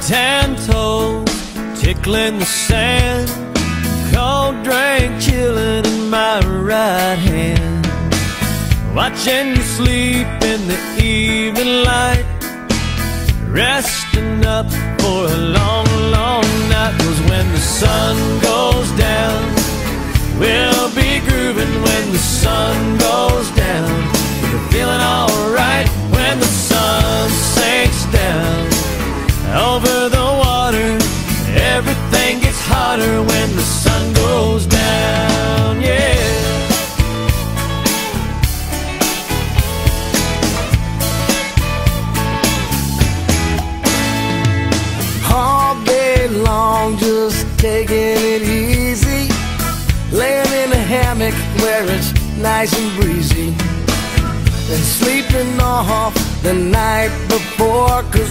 and toes tickling the sand, cold drink chilling in my right hand. Watching you sleep in the evening light, resting up for a long, long night. Cause when the sun goes Everything gets hotter when the sun goes down, yeah. all day long, just taking it easy. Laying in a hammock where it's nice and breezy. Then sleeping off the night before, cause